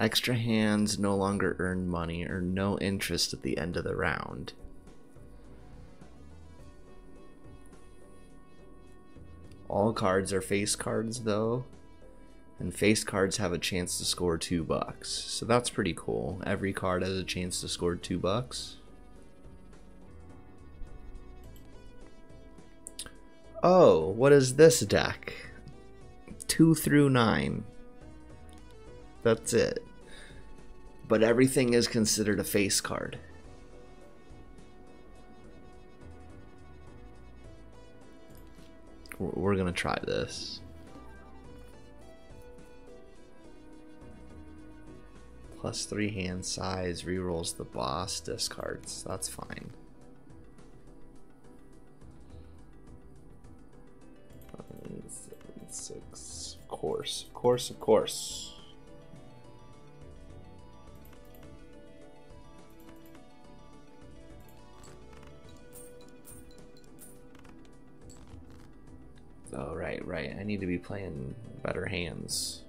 Extra hands no longer earn money or no interest at the end of the round. All cards are face cards though. And face cards have a chance to score two bucks. So that's pretty cool. Every card has a chance to score two bucks. Oh, what is this deck? Two through nine. That's it. But everything is considered a face card. We're gonna try this. Plus three hand size, rerolls the boss, discards. That's fine. Six. Of course, of course, of course. Oh, right, right. I need to be playing better hands.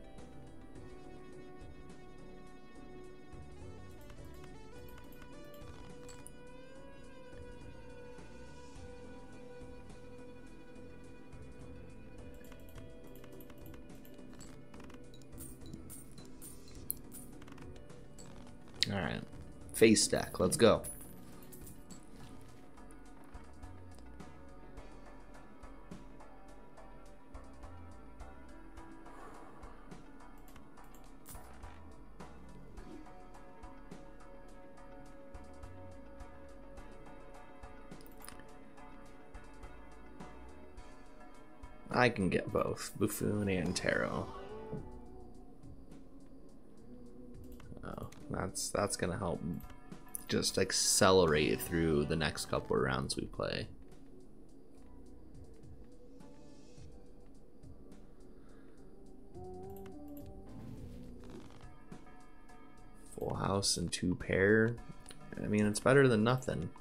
Alright. Face deck, let's go. I can get both Buffoon and Tarot. Oh, that's that's gonna help just accelerate through the next couple of rounds we play. Full house and two pair. I mean, it's better than nothing.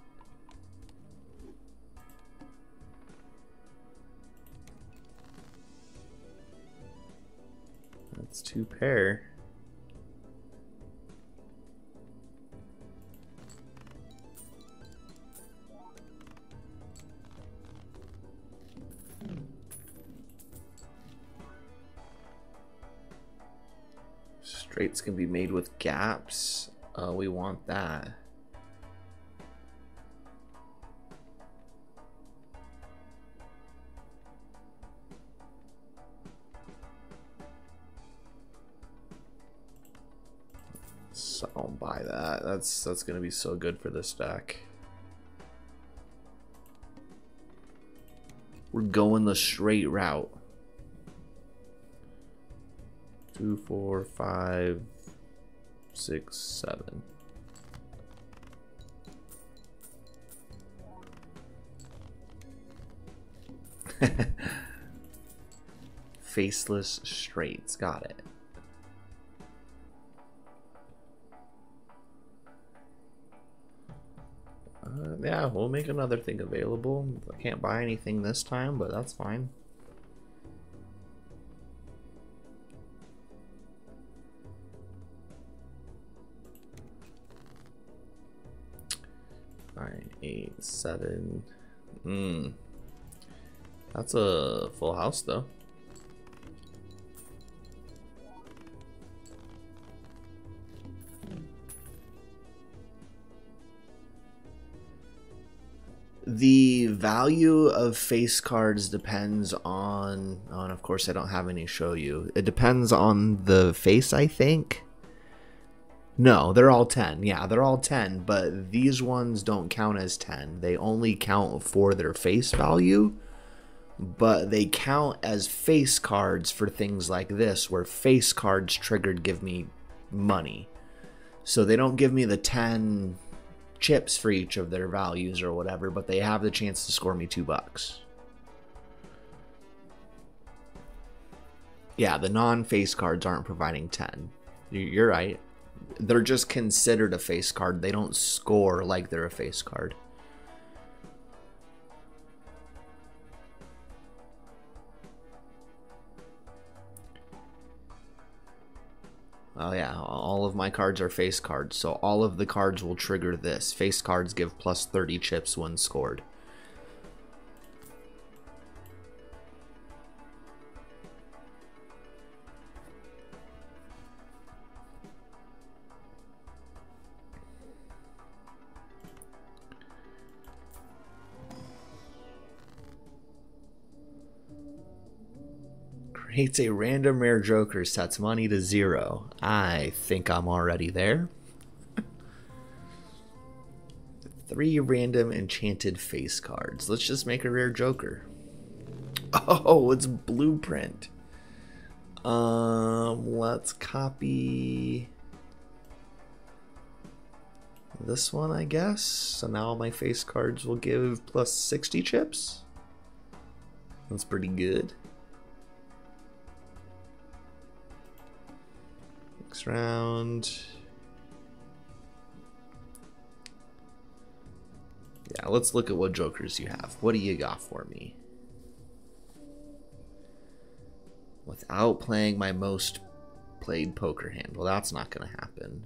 Two pair. Straights can be made with gaps. Uh, we want that. That's that's gonna be so good for this deck. We're going the straight route. Two, four, five, six, seven. Faceless straights, got it. Yeah, we'll make another thing available. I can't buy anything this time, but that's fine. Nine, eight, seven. Hmm. That's a full house, though. The value of face cards depends on oh, and of course I don't have any show you. It depends on the face, I think. No, they're all 10. Yeah, they're all 10, but these ones don't count as 10. They only count for their face value, but they count as face cards for things like this where face cards triggered give me money. So they don't give me the 10 chips for each of their values or whatever, but they have the chance to score me two bucks. Yeah, the non face cards aren't providing 10. You're right. They're just considered a face card. They don't score like they're a face card. Oh yeah, all of my cards are face cards, so all of the cards will trigger this. Face cards give plus 30 chips when scored. Creates a random rare joker, sets money to zero. I think I'm already there. Three random enchanted face cards. Let's just make a rare joker. Oh, it's blueprint. Um, let's copy this one, I guess. So now my face cards will give plus 60 chips. That's pretty good. Next round. Yeah, let's look at what jokers you have. What do you got for me? Without playing my most played poker hand. Well, that's not going to happen.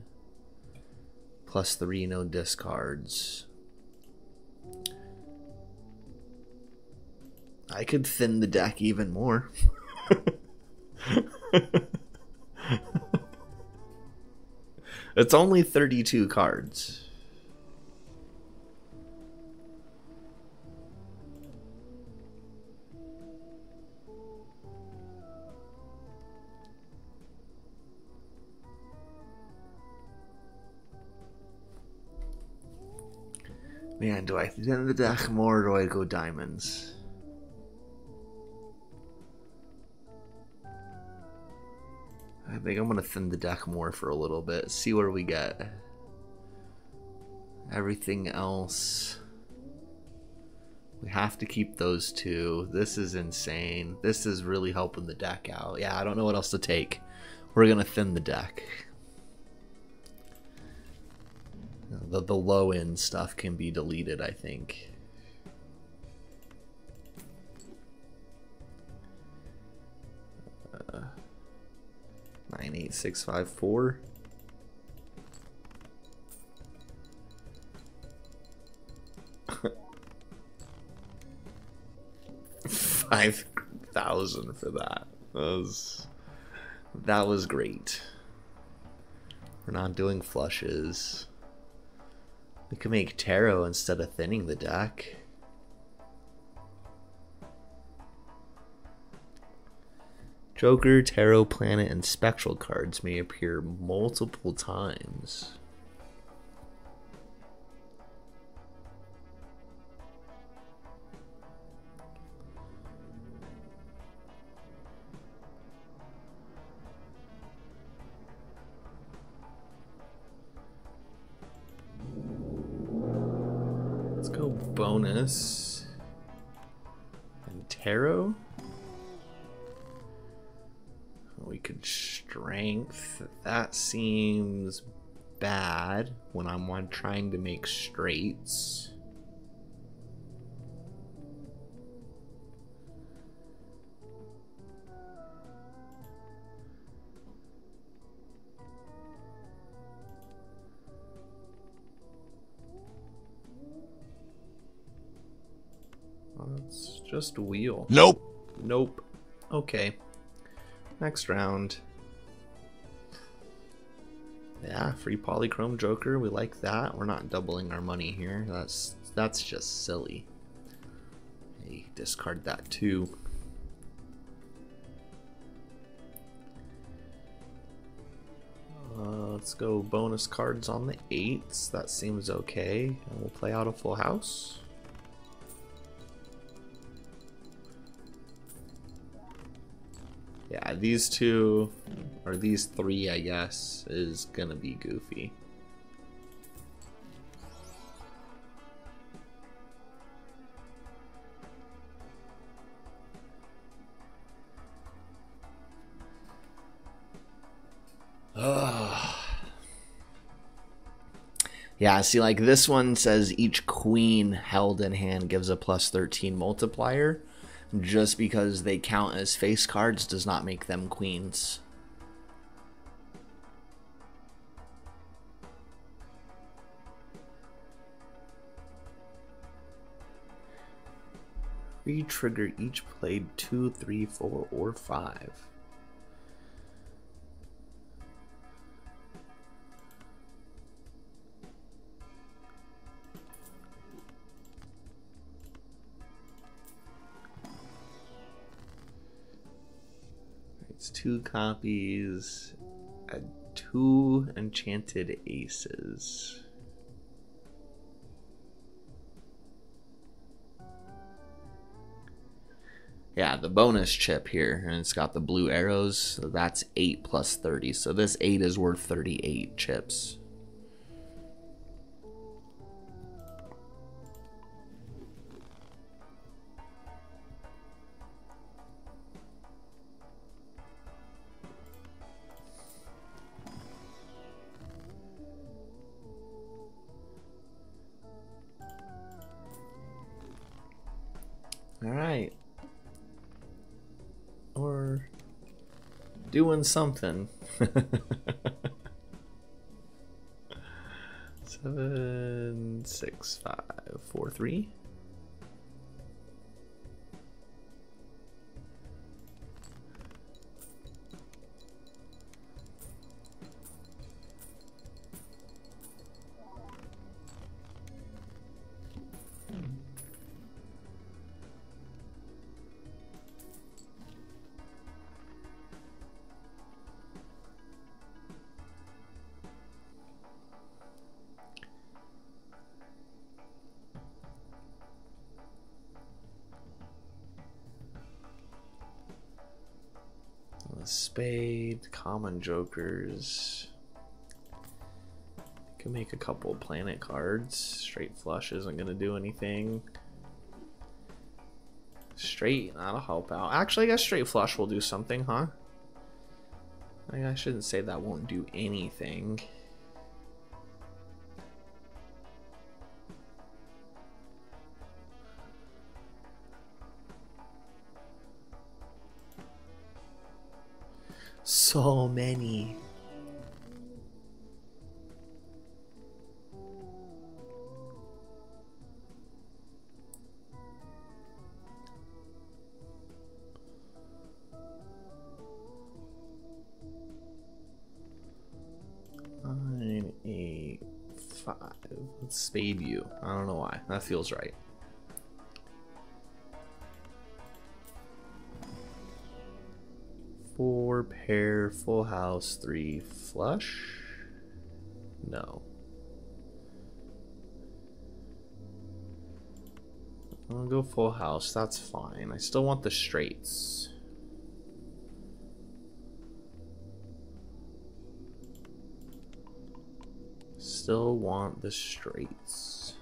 Plus three, no discards. I could thin the deck even more. It's only 32 cards. Man, do I thin the deck more or do I go diamonds? I think I'm gonna thin the deck more for a little bit. See where we get. Everything else. We have to keep those two. This is insane. This is really helping the deck out. Yeah, I don't know what else to take. We're gonna thin the deck. The, the low end stuff can be deleted, I think. 98654. Five thousand for that. That was that was great. We're not doing flushes. We can make tarot instead of thinning the deck. Joker, Tarot, Planet, and Spectral cards may appear multiple times. Let's go bonus and tarot. That seems bad when I'm one trying to make straights. That's just a wheel. Nope. Nope. Okay. Next round. Yeah, free polychrome joker. We like that. We're not doubling our money here. That's that's just silly. Hey, discard that too. Uh, let's go bonus cards on the eights. That seems okay. And we'll play out a full house. These two, or these three, I guess, is gonna be goofy. Yeah, see, like this one says each queen held in hand gives a plus 13 multiplier just because they count as face cards does not make them queens. Retrigger each played two, three, four, or 5. Two copies, add two enchanted aces. Yeah, the bonus chip here, and it's got the blue arrows, so that's 8 plus 30. So this 8 is worth 38 chips. Doing something. Seven, six, five, four, three. Spade, common jokers. Can make a couple planet cards. Straight flush isn't gonna do anything. Straight, that'll help out. Actually, I guess straight flush will do something, huh? I shouldn't say that won't do anything. So many. Nine, eight, five. Let's spade you. I don't know why. That feels right. Four pair, full house, three flush. No. I'll go full house. That's fine. I still want the straights. Still want the straights.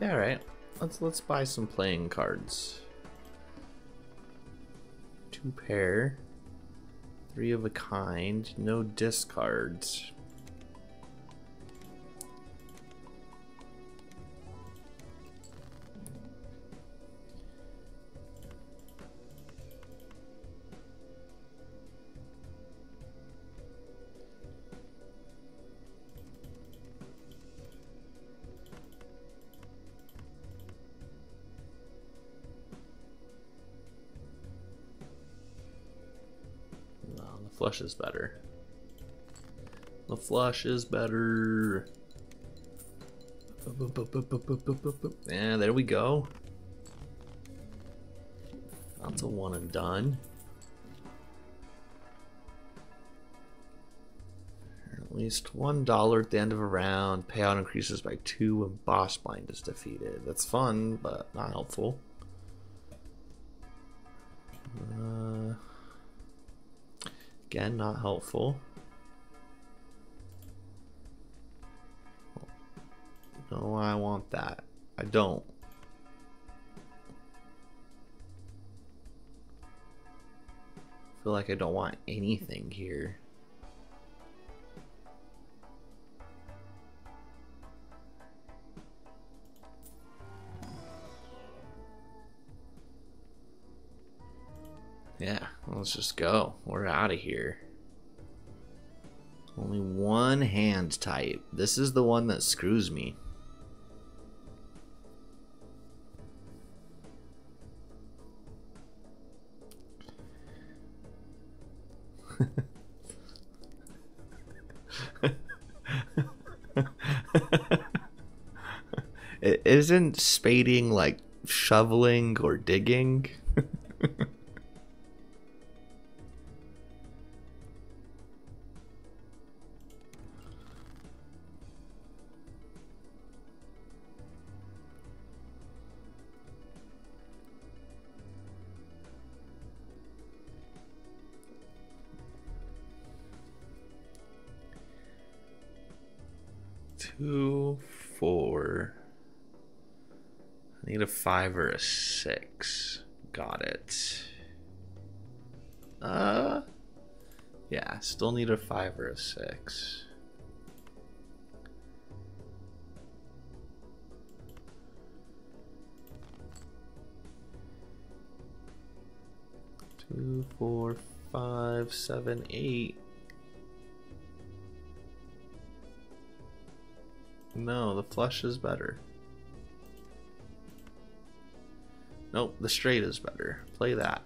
Yeah, right. Let's let's buy some playing cards. Two pair. Three of a kind. No discards. Flush is better. The flush is better. Yeah, there we go. That's a one and done. At least one dollar at the end of a round. Payout increases by two when boss blind is defeated. That's fun, but not helpful. Uh, Again, not helpful. No, I want that. I don't. feel like I don't want anything here. Yeah, let's just go. We're out of here. Only one hand type. This is the one that screws me. it isn't spading like shoveling or digging. Two, four. I need a five or a six. Got it. Uh, yeah, still need a five or a six. Two, four, five, seven, eight. No, the flush is better. Nope, the straight is better. Play that.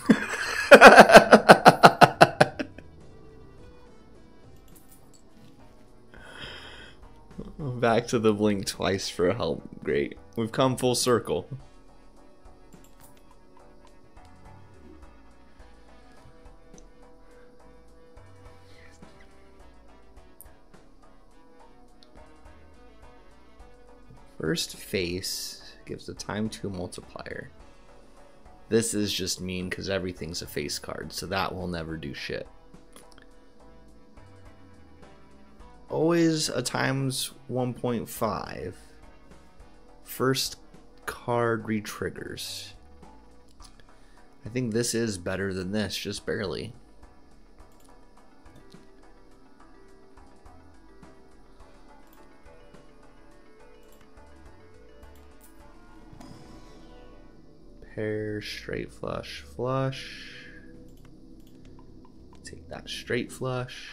Back to the blink twice for help. Great. We've come full circle. First face gives a time 2 multiplier. This is just mean because everything's a face card, so that will never do shit. Always a times 1.5. First card retriggers. I think this is better than this, just barely. Pair, straight flush, flush. Take that straight flush.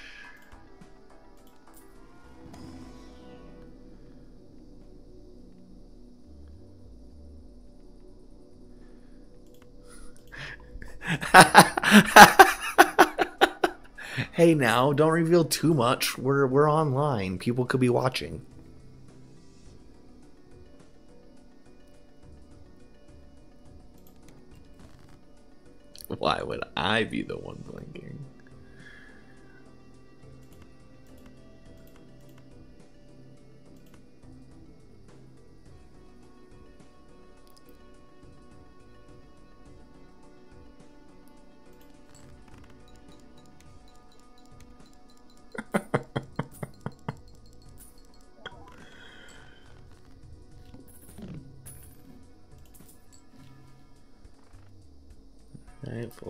hey now, don't reveal too much. We're we're online. People could be watching. I be the one blinking?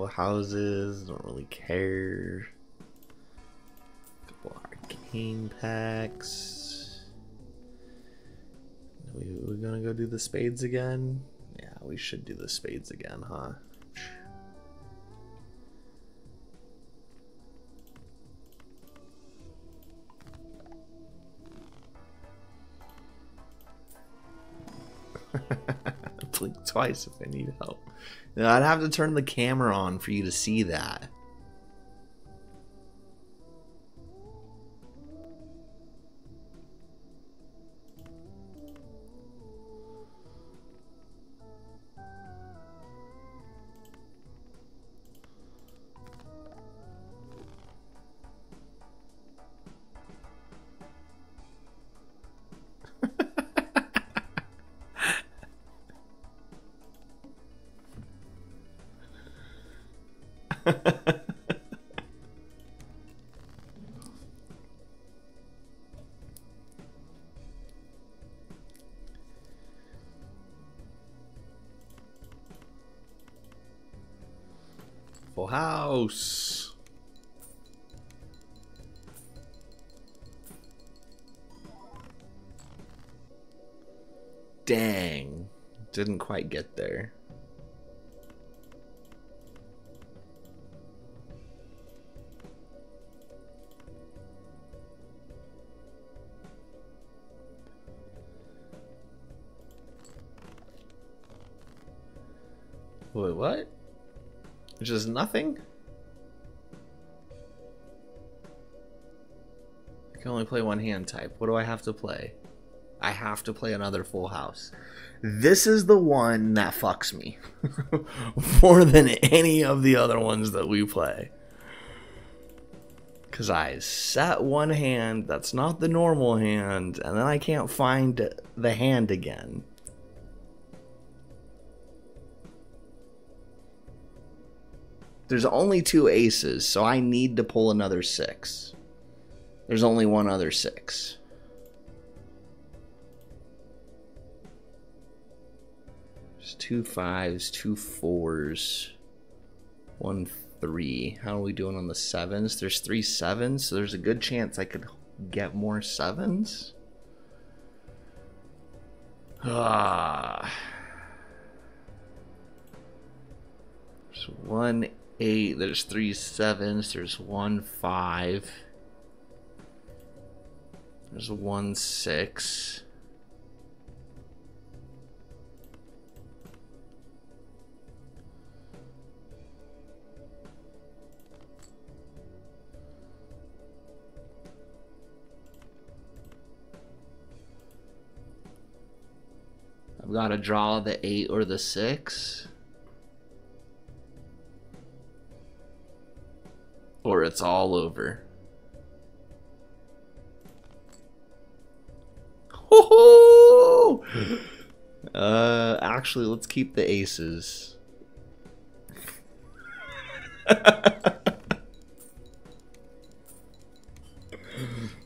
Right, full houses, don't really care. Couple arcane packs. We, we gonna go do the spades again? Yeah, we should do the spades again, huh? Twice if they need help. Now, I'd have to turn the camera on for you to see that. House. Dang. Didn't quite get there. Nothing? I can only play one hand type. What do I have to play? I have to play another full house. This is the one that fucks me more than any of the other ones that we play. Because I set one hand that's not the normal hand, and then I can't find the hand again. There's only two aces, so I need to pull another six. There's only one other six. There's two fives, two fours, one three. How are we doing on the sevens? There's three sevens, so there's a good chance I could get more sevens. Ah. There's one eight, there's three sevens, there's one five, there's one six. I've got to draw the 8 or the 6. Or it's all over. Ho Uh, actually, let's keep the aces.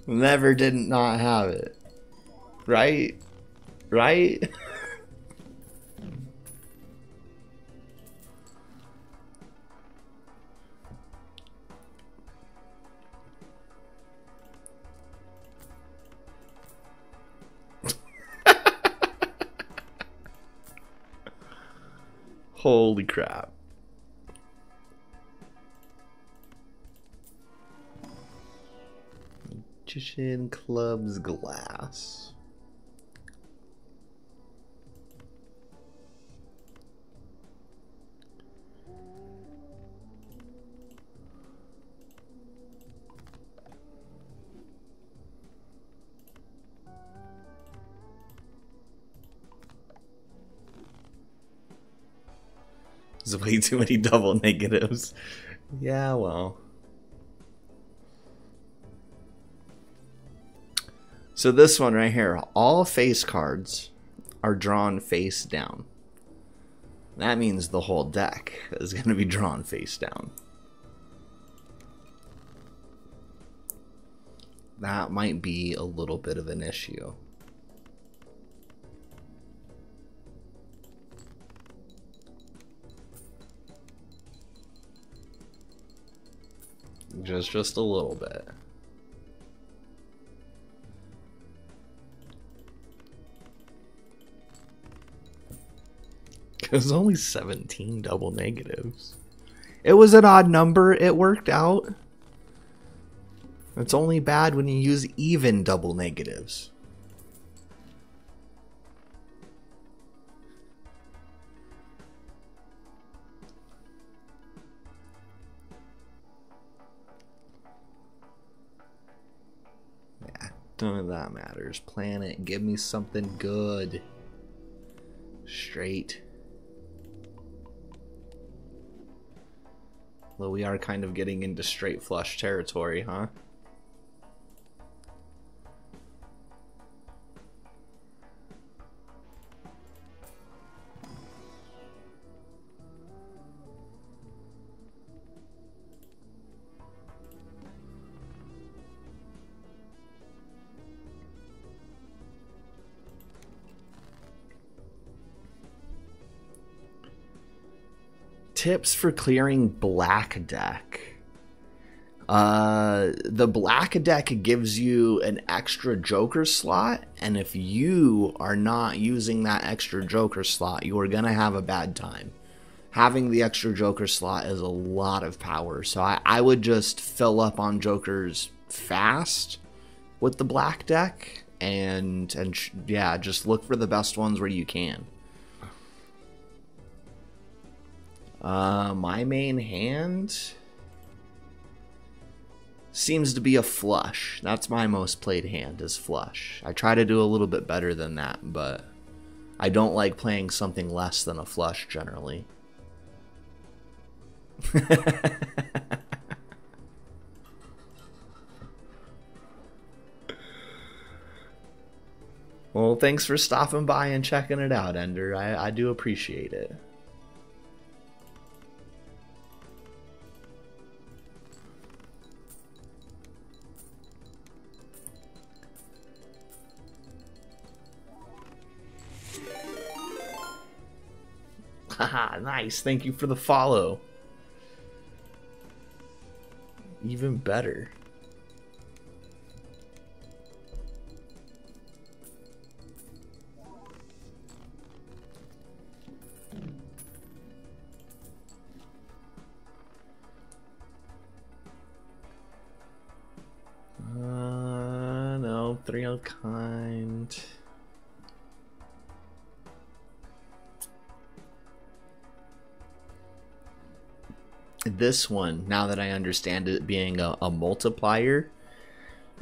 Never didn't not have it. Right? Right? Holy crap. Magician Clubs Glass. Way too many double negatives. Yeah, well. So this one right here, all face cards are drawn face down. That means the whole deck is going to be drawn face down. That might be a little bit of an issue. Just just a little bit. There's only 17 double negatives. It was an odd number. It worked out. It's only bad when you use even double negatives. None of that matters. Planet, give me something good. Straight. Well, we are kind of getting into straight flush territory, huh? Tips for clearing black deck. Uh, the black deck gives you an extra joker slot, and if you are not using that extra joker slot, you are gonna have a bad time. Having the extra joker slot is a lot of power, so I, I would just fill up on jokers fast with the black deck, and and yeah, just look for the best ones where you can. Uh, my main hand seems to be a flush. That's my most played hand is flush. I try to do a little bit better than that, but I don't like playing something less than a flush generally. well, thanks for stopping by and checking it out, Ender. I, I do appreciate it. Haha, nice. Thank you for the follow. Even better. Uh, no, three of kind. This one, now that I understand it being a, a multiplier,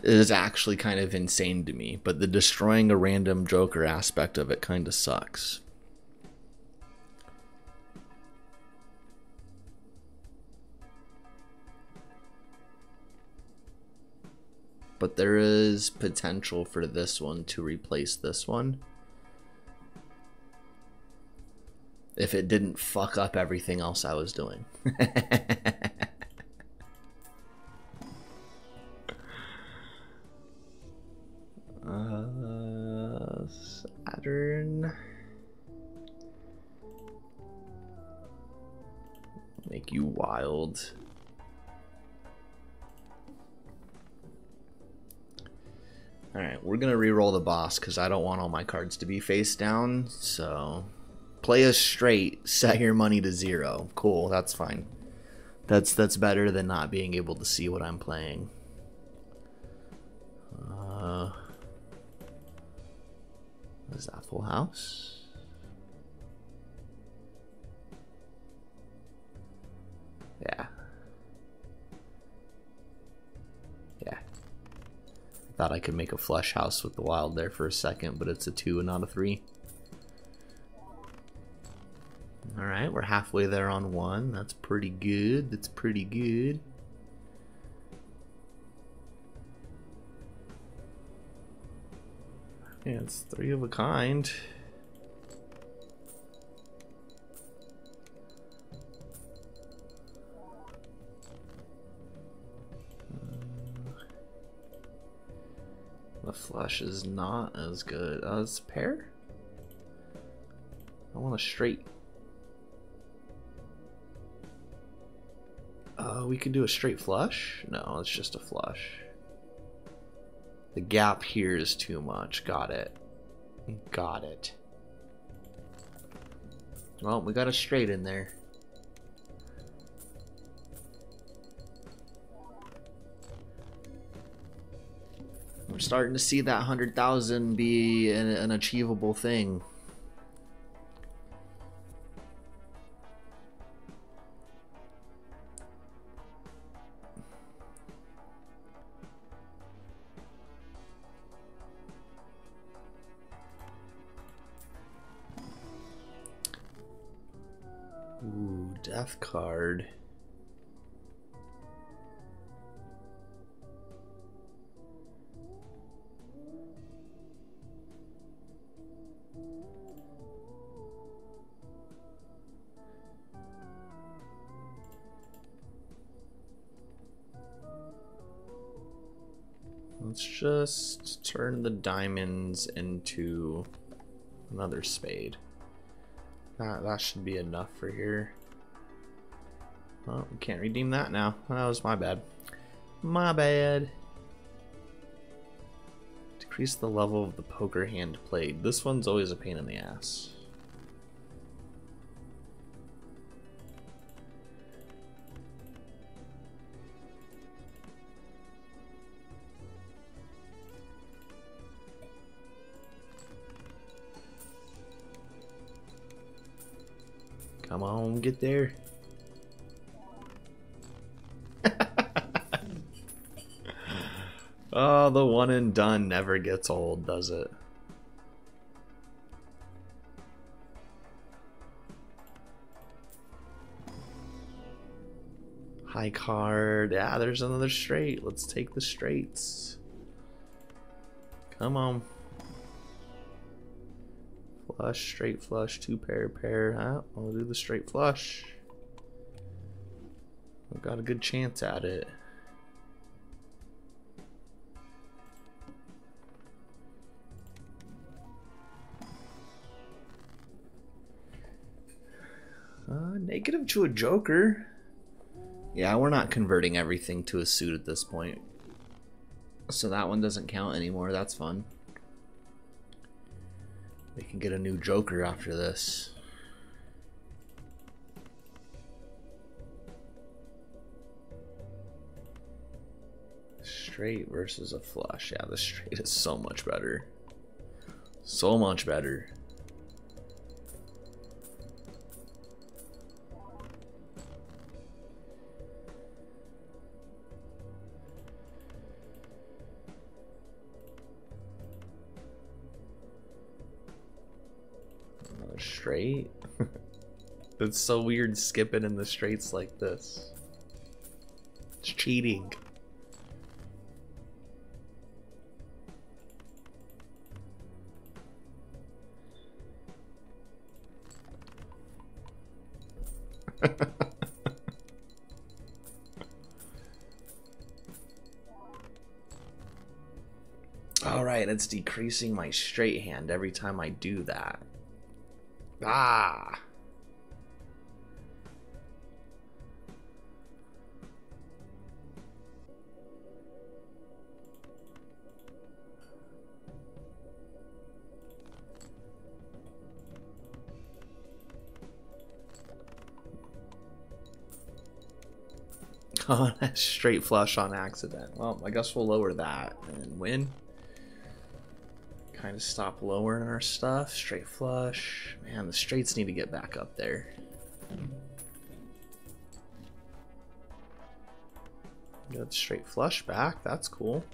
is actually kind of insane to me. But the destroying a random Joker aspect of it kind of sucks. But there is potential for this one to replace this one. If it didn't fuck up everything else I was doing. uh, Saturn. Make you wild. Alright, we're gonna re-roll the boss because I don't want all my cards to be face down, so play a straight, set your money to zero. Cool, that's fine. That's that's better than not being able to see what I'm playing. Uh, is that full house? Yeah. Yeah. Thought I could make a flush house with the wild there for a second, but it's a two and not a three. Alright, we're halfway there on one. That's pretty good. That's pretty good. Yeah, it's three of a kind. The flush is not as good as pair. I want a straight Uh, we could do a straight flush? No, it's just a flush. The gap here is too much. Got it. Got it. Well, we got a straight in there. We're starting to see that 100,000 be an, an achievable thing. Diamonds into another spade. That, that should be enough for here. Oh, we can't redeem that now. That was my bad. My bad. Decrease the level of the poker hand played. This one's always a pain in the ass. Come on, get there. oh, the one and done never gets old, does it? High card. Yeah, there's another straight. Let's take the straights. Come on. Flush, straight flush, two pair, pair. Huh? I'll do the straight flush. I've got a good chance at it. Uh, negative to a joker. Yeah, we're not converting everything to a suit at this point. So that one doesn't count anymore. That's fun. We can get a new Joker after this. Straight versus a flush. Yeah, the straight is so much better. So much better. Straight. it's so weird skipping in the straights like this. It's cheating. Alright, it's decreasing my straight hand every time I do that. Ah. Oh, straight flush on accident. Well, I guess we'll lower that and win kind of stop lowering our stuff. Straight flush. Man, the straights need to get back up there. Got straight flush back. That's cool.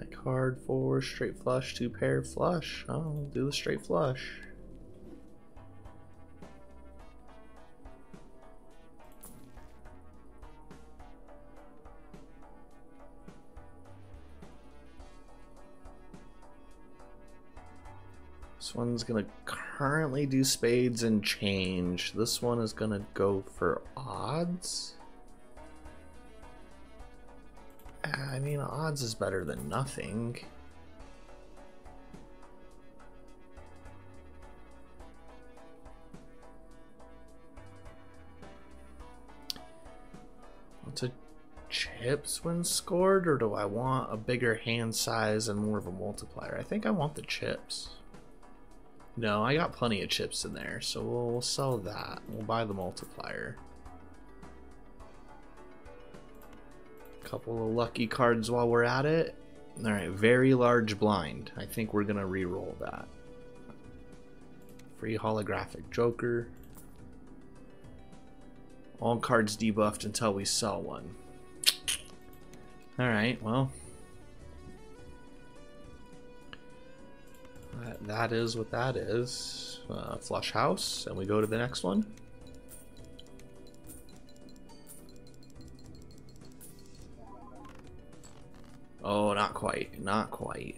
My card for straight flush, two pair flush. I'll do the straight flush. One's gonna currently do spades and change. This one is gonna go for odds. Uh, I mean, odds is better than nothing. What's a chips when scored, or do I want a bigger hand size and more of a multiplier? I think I want the chips. No, I got plenty of chips in there, so we'll, we'll sell that. We'll buy the multiplier. Couple of lucky cards while we're at it. Alright, very large blind. I think we're gonna re-roll that. Free holographic joker. All cards debuffed until we sell one. Alright, well, That, is what that is. Uh, flush house, and we go to the next one. Oh, not quite, not quite.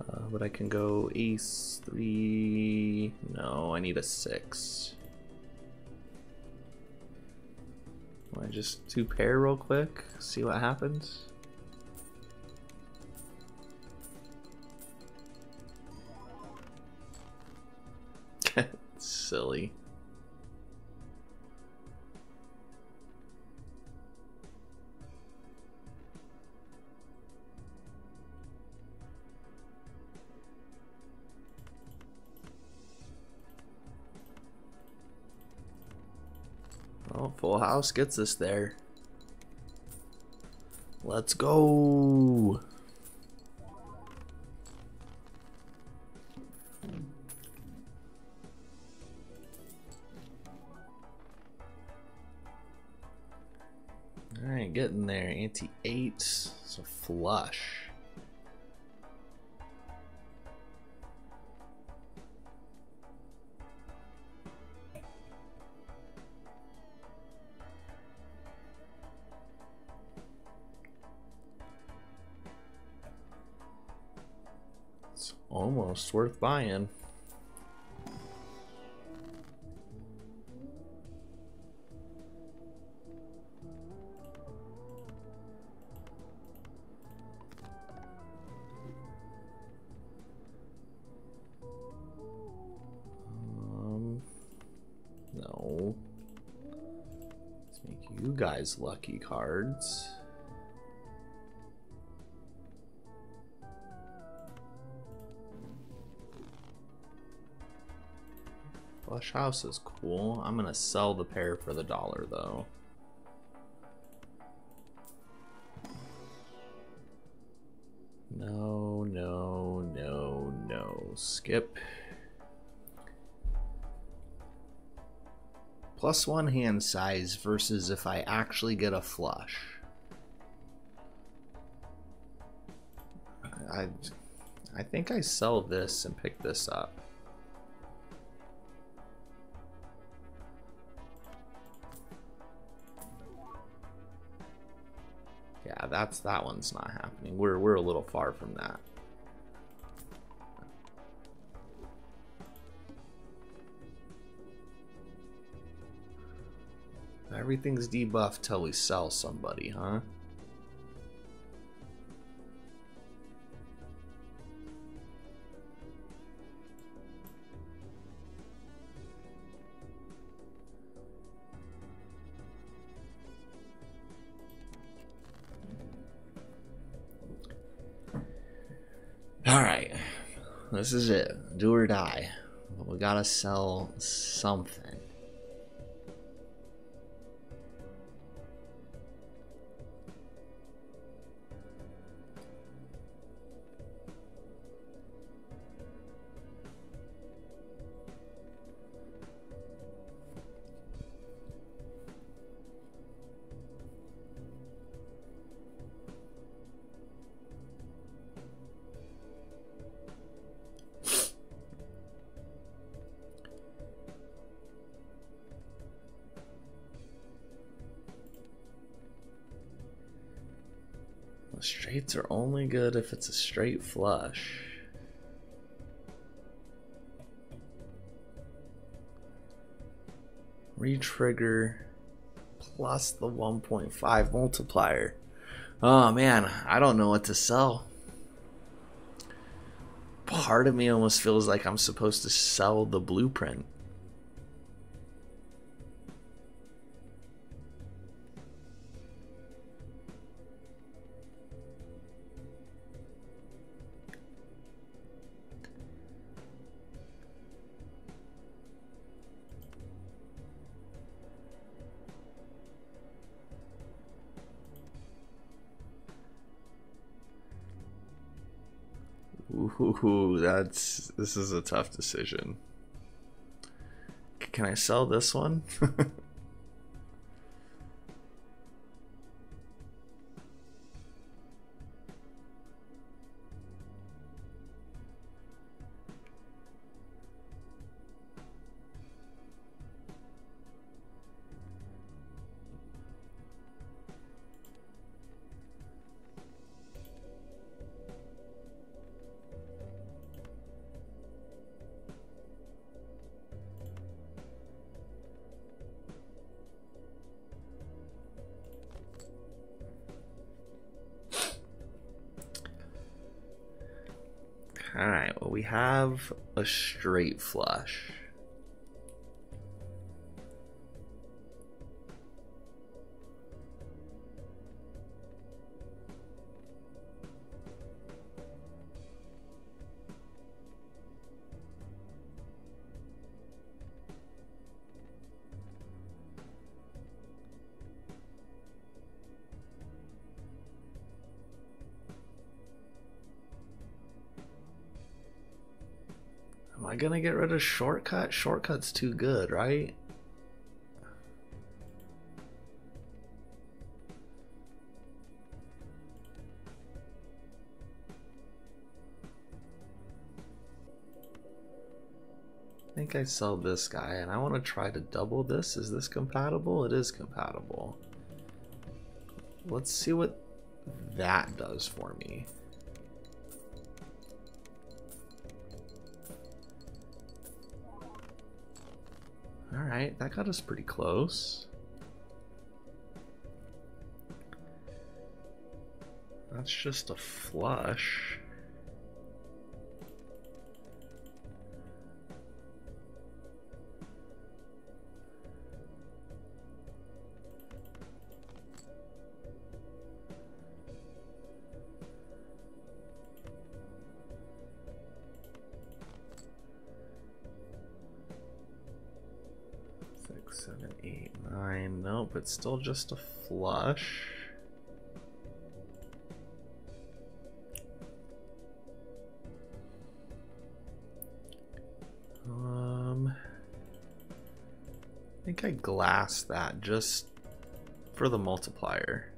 Uh, but I can go ace three. No, I need a six. I just two pair real quick, see what happens. Silly. Oh, Full House gets us there. Let's go. Getting there. Ante 8. so flush. It's almost worth buying. Lucky cards. Flush House is cool. I'm gonna sell the pair for the dollar though. No, no, no, no. Skip. Plus one hand size versus if I actually get a flush. I, I think I sell this and pick this up. Yeah, that's that one's not happening. We're we're a little far from that. Everything's debuffed till we sell somebody, huh? All right, this is it. Do or die. But we gotta sell something. The straights are only good if it's a straight flush. Retrigger plus the 1.5 multiplier. Oh man, I don't know what to sell. Part of me almost feels like I'm supposed to sell the blueprint. Ooh, that's this is a tough decision. Can I sell this one? we have a straight flush. a shortcut? Shortcut's too good, right? I think I sell this guy and I want to try to double this. Is this compatible? It is compatible. Let's see what that does for me. Alright, that got us pretty close. That's just a flush. It's still just a flush. Um, I think I glass that just for the multiplier.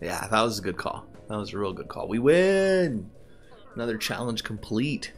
Yeah, that was a good call. That was a real good call. We win! Another challenge complete.